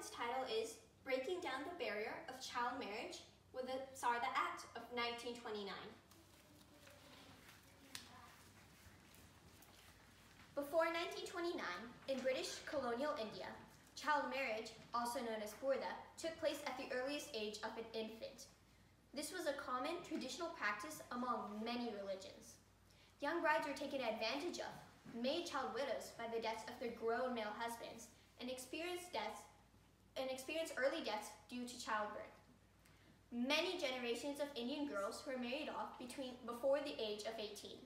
document's title is Breaking Down the Barrier of Child Marriage with the Sarda Act of 1929. Before 1929, in British colonial India, child marriage, also known as Porda, took place at the earliest age of an infant. This was a common traditional practice among many religions. Young brides were taken advantage of, made child widows by the deaths of their grown male husbands, and experienced deaths and experienced early deaths due to childbirth. Many generations of Indian girls were married off between before the age of 18.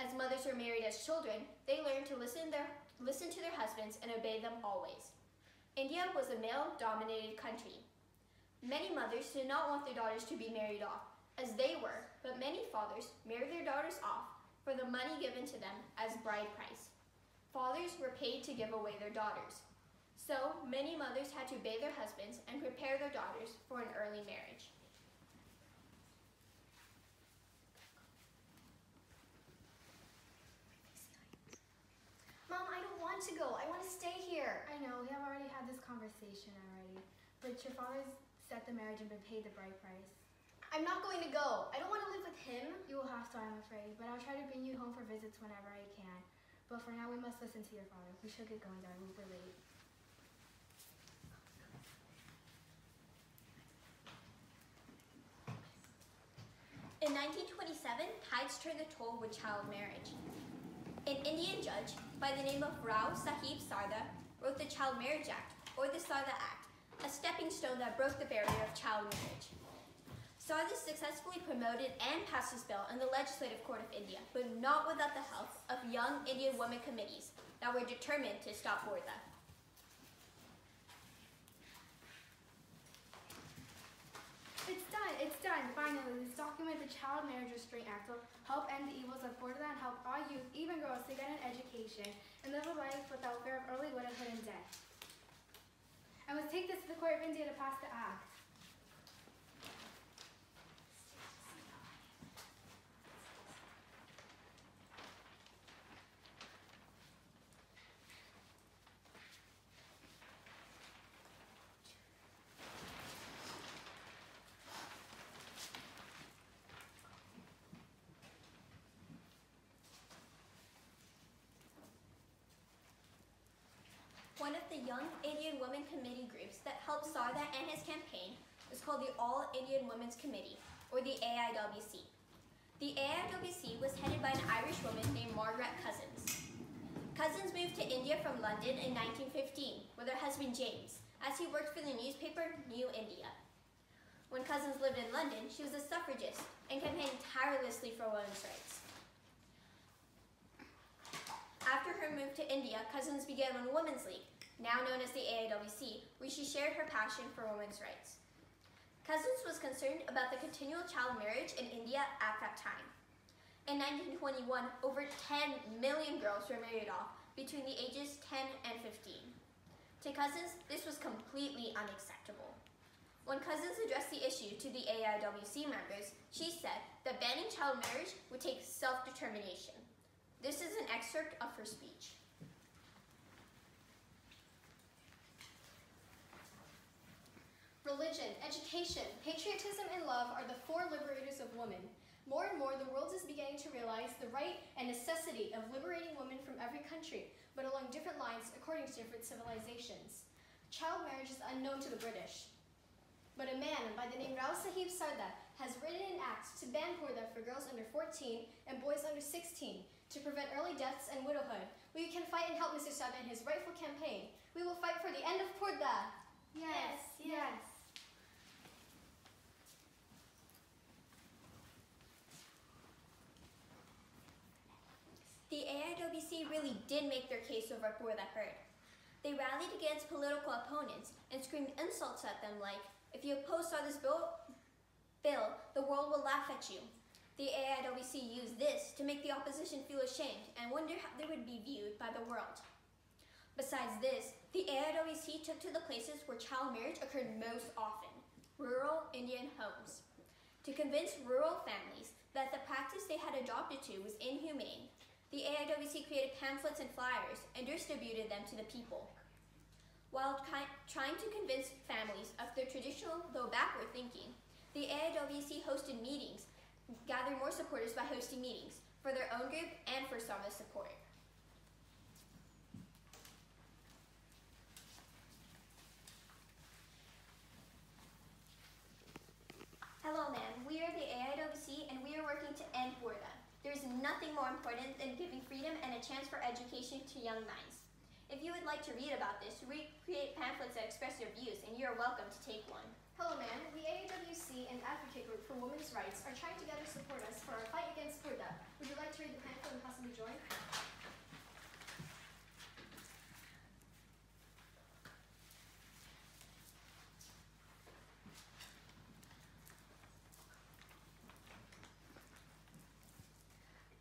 As mothers were married as children, they learned to listen, their, listen to their husbands and obey them always. India was a male-dominated country. Many mothers did not want their daughters to be married off, as they were, but many fathers married their daughters off for the money given to them as bride price. Fathers were paid to give away their daughters. So many mothers had to obey their husbands and prepare their daughters for an early marriage. Mom, I don't want to go. I want to stay here. I know, we have already had this conversation already. But your father's set the marriage and been paid the bride price. I'm not going to go. I don't want to live with him. You will have to, I'm afraid. But I'll try to bring you home for visits whenever I can. But for now, we must listen to your father. We should get going, darling. We're late. In 1927, tides turned the toll with child marriage. An Indian judge by the name of Rao Sahib Sarda wrote the Child Marriage Act, or the Sarda Act, a stepping stone that broke the barrier of child marriage. Sarda successfully promoted and passed his bill in the Legislative Court of India, but not without the help of young Indian women committees that were determined to stop Porda. It's Finally, this document, the Child Marriage Restraint Act, will help end the evils of Porda and help all youth, even girls, to get an education and live a life without fear of early widowhood and death. I must take this to the Court of India to pass the act. One of the Young Indian Women Committee groups that helped Sarda and his campaign was called the All Indian Women's Committee, or the AIWC. The AIWC was headed by an Irish woman named Margaret Cousins. Cousins moved to India from London in 1915 with her husband James, as he worked for the newspaper New India. When Cousins lived in London, she was a suffragist and campaigned tirelessly for women's rights. After her Cousins began a women's league, now known as the AIWC, where she shared her passion for women's rights. Cousins was concerned about the continual child marriage in India at that time. In 1921, over 10 million girls were married off between the ages 10 and 15. To Cousins, this was completely unacceptable. When Cousins addressed the issue to the AIWC members, she said that banning child marriage would take self-determination. This is an excerpt of her speech. Religion, education, patriotism, and love are the four liberators of women. More and more, the world is beginning to realize the right and necessity of liberating women from every country, but along different lines according to different civilizations. Child marriage is unknown to the British. But a man by the name Rao Sahib Sarda has written an act to ban porda for girls under 14 and boys under 16 to prevent early deaths and widowhood. We can fight and help Mr. Sarda in his rightful campaign. We will fight for the end of porda. Yes, yes. The AIWC really did make their case over Porda heard. They rallied against political opponents and screamed insults at them like, if you oppose this bill, bill, the world will laugh at you. The AIWC used this to make the opposition feel ashamed and wonder how they would be viewed by the world. Besides this, the AIWC took to the places where child marriage occurred most often, rural Indian homes, to convince rural families that the practice they had adopted to was inhumane. The AIWC created pamphlets and flyers and distributed them to the people. While trying to convince families of their traditional, though backward thinking, the AIWC hosted meetings, gathered more supporters by hosting meetings for their own group and for SARDA support. Hello, ma'am. We are the AIWC and we are working to end Porda. There is nothing more important than giving freedom and a chance for education to young minds. If you would like to read about this, we create pamphlets that express your views, and you are welcome to take one. Hello, ma'am. The AIWC and Advocate Group for Women's Rights are trying to gather support us for our fight against Purda. Would you like to read the pamphlet and possibly join?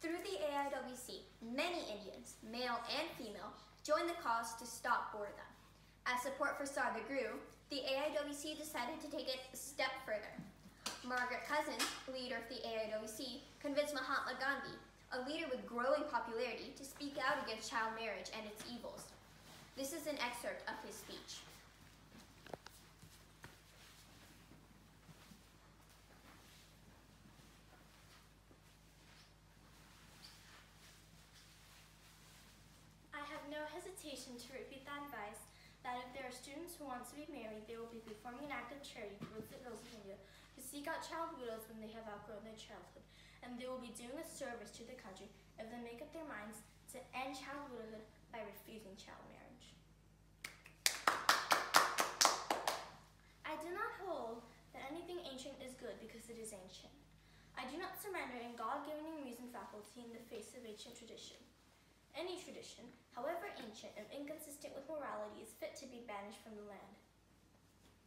Through the AIWC, many Indians, male and female, joined the cause to stop Porda. As support for SARDA grew, the AIWC decided to take it a step further. Margaret Cousins, leader of the AIWC, convinced Mahatma Gandhi, a leader with growing popularity, to speak out against child marriage and its evils. This is an excerpt of his speech. I have to repeat the advice that if there are students who want to be married, they will be performing an act of charity towards the girls of India who seek out child widows when they have outgrown their childhood, and they will be doing a service to the country if they make up their minds to end child widowhood by refusing child marriage. I do not hold that anything ancient is good because it is ancient. I do not surrender in God-given and reason faculty in the face of ancient tradition. Any tradition, however ancient and inconsistent with morality, is fit to be banished from the land.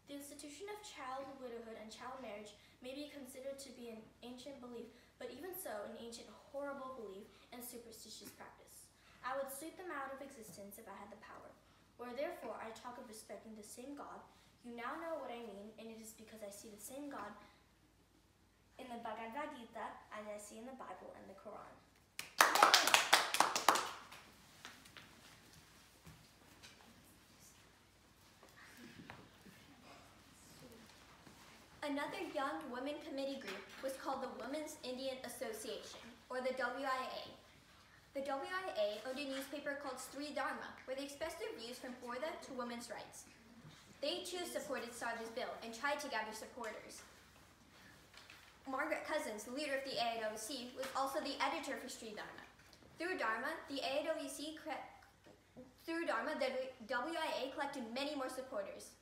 The institution of child widowhood and child marriage may be considered to be an ancient belief, but even so, an ancient horrible belief and superstitious practice. I would sweep them out of existence if I had the power. Where therefore I talk of respecting the same God, you now know what I mean, and it is because I see the same God in the Bhagavad Gita as I see in the Bible and the Quran. Another young women committee group was called the Women's Indian Association, or the WIA. The WIA owned a newspaper called Sri Dharma, where they expressed their views from Porda to women's rights. They too supported Sarda's bill and tried to gather supporters. Margaret Cousins, leader of the AIWC, was also the editor for Sri Dharma. Through Dharma, the AIWC through Dharma, the WIA collected many more supporters.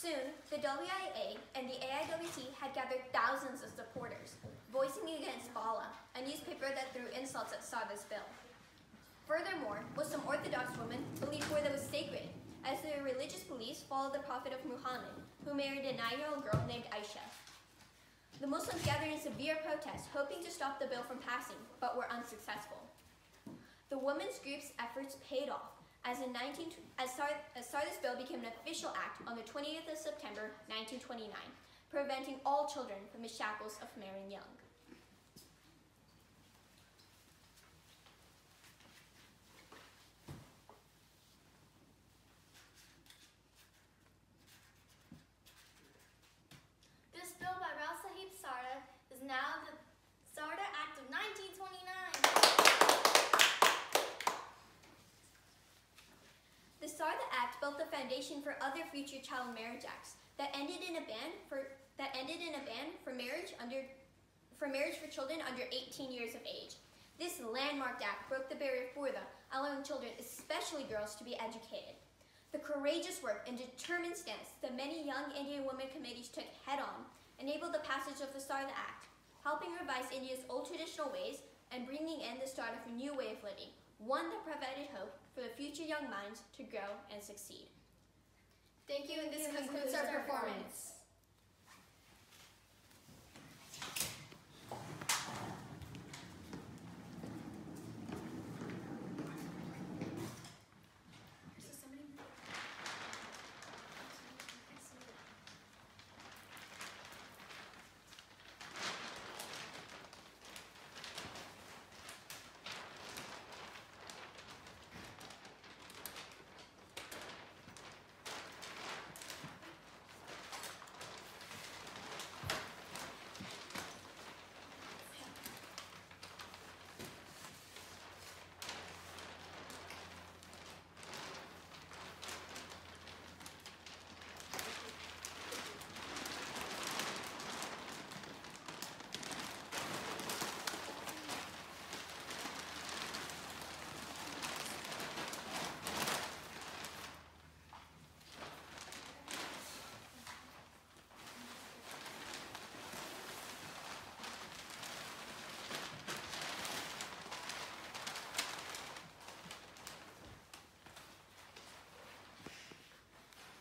Soon, the WIA and the AIWC had gathered thousands of supporters, voicing against Bala, a newspaper that threw insults at Sarda's bill. Furthermore, Muslim Orthodox women believed Porda was sacred, as their religious beliefs followed the Prophet of Muhammad, who married a nine-year-old girl named Aisha. The Muslims gathered in severe protest, hoping to stop the bill from passing, but were unsuccessful. The women's group's efforts paid off, as in 19, as, Sar, as Sarda's bill became an official act on the 20th of September 1929, preventing all children from the shackles of marrying young. This bill by Rao Sahib Sarda is now the Sarda Act of 1929. The Sarda Act built the foundation for other future child marriage acts that ended in a ban for that ended in a ban for marriage under for marriage for children under 18 years of age. This landmark act broke the barrier for them, allowing children, especially girls, to be educated. The courageous work and determined stance that many young Indian women committees took head on enabled the passage of the Sarda Act, helping revise India's old traditional ways and bringing in the start of a new way of living, one that provided hope for the future young minds to grow and succeed. Thank you, and this concludes our performance.